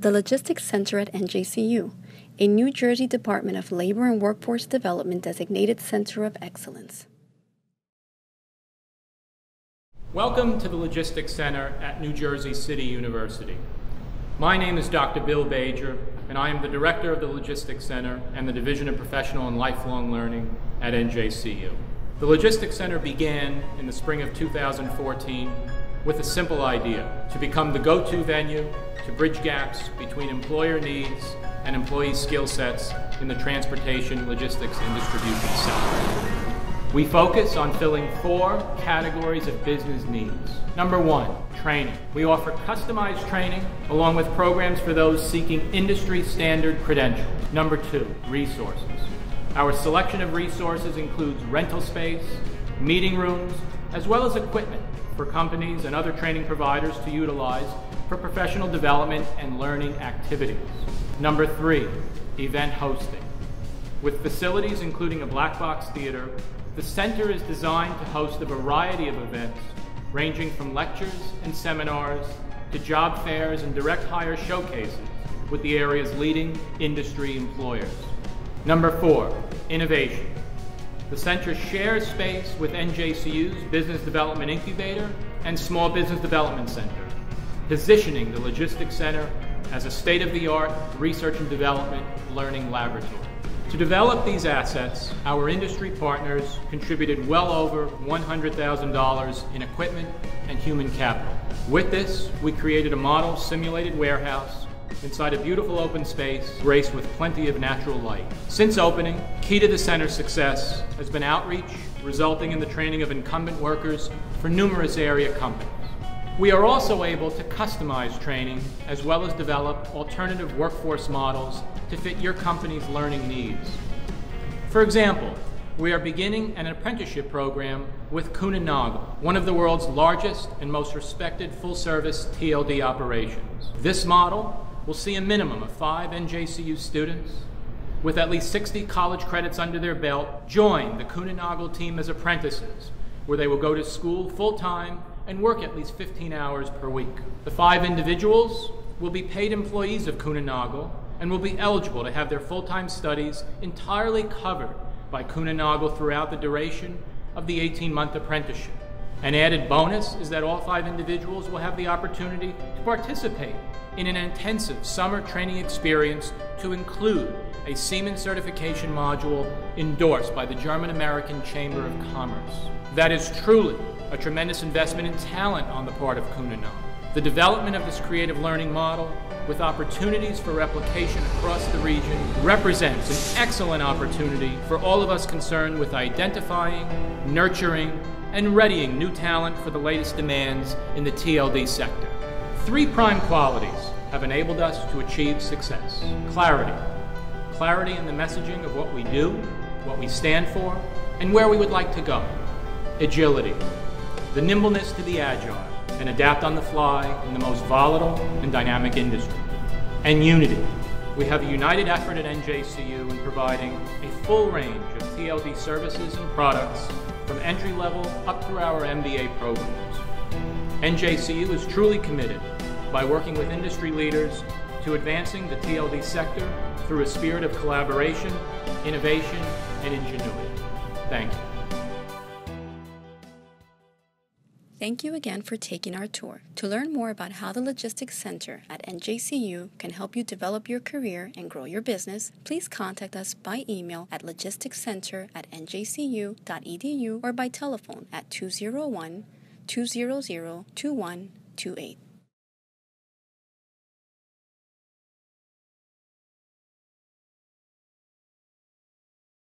The Logistics Center at NJCU, a New Jersey Department of Labor and Workforce Development designated center of excellence. Welcome to the Logistics Center at New Jersey City University. My name is Dr. Bill Bajer, and I am the Director of the Logistics Center and the Division of Professional and Lifelong Learning at NJCU. The Logistics Center began in the spring of 2014 with a simple idea to become the go to venue to bridge gaps between employer needs and employee skill sets in the transportation, logistics, and distribution sector. We focus on filling four categories of business needs. Number one, training. We offer customized training along with programs for those seeking industry standard credentials. Number two, resources. Our selection of resources includes rental space, meeting rooms, as well as equipment for companies and other training providers to utilize for professional development and learning activities. Number three, event hosting. With facilities including a black box theater, the center is designed to host a variety of events ranging from lectures and seminars to job fairs and direct hire showcases with the area's leading industry employers. Number four, innovation. The center shares space with NJCU's Business Development Incubator and Small Business Development Center, positioning the Logistics Center as a state-of-the-art research and development learning laboratory. To develop these assets, our industry partners contributed well over $100,000 in equipment and human capital. With this, we created a model simulated warehouse inside a beautiful open space graced with plenty of natural light. Since opening, key to the center's success has been outreach, resulting in the training of incumbent workers for numerous area companies. We are also able to customize training as well as develop alternative workforce models to fit your company's learning needs. For example, we are beginning an apprenticeship program with Kuehne one of the world's largest and most respected full-service TLD operations. This model will see a minimum of five NJCU students with at least 60 college credits under their belt join the Kuehne team as apprentices, where they will go to school full-time and work at least 15 hours per week. The five individuals will be paid employees of Kuehne and will be eligible to have their full-time studies entirely covered by Kuehne throughout the duration of the 18-month apprenticeship. An added bonus is that all five individuals will have the opportunity to participate in an intensive summer training experience to include a Seaman certification module endorsed by the German American Chamber of Commerce. That is truly a tremendous investment in talent on the part of Nagel. The development of this creative learning model with opportunities for replication across the region represents an excellent opportunity for all of us concerned with identifying, nurturing, and readying new talent for the latest demands in the TLD sector. Three prime qualities have enabled us to achieve success. Clarity. Clarity in the messaging of what we do, what we stand for, and where we would like to go. Agility. The nimbleness to be agile and adapt on the fly in the most volatile and dynamic industry. And unity. We have a united effort at NJCU in providing a full range of TLD services and products from entry level up through our MBA programs. NJCU is truly committed by working with industry leaders to advancing the TLD sector through a spirit of collaboration, innovation, and ingenuity. Thank you. Thank you again for taking our tour. To learn more about how the Logistics Center at NJCU can help you develop your career and grow your business, please contact us by email at logisticscenter at njcu.edu or by telephone at 201 200 2128.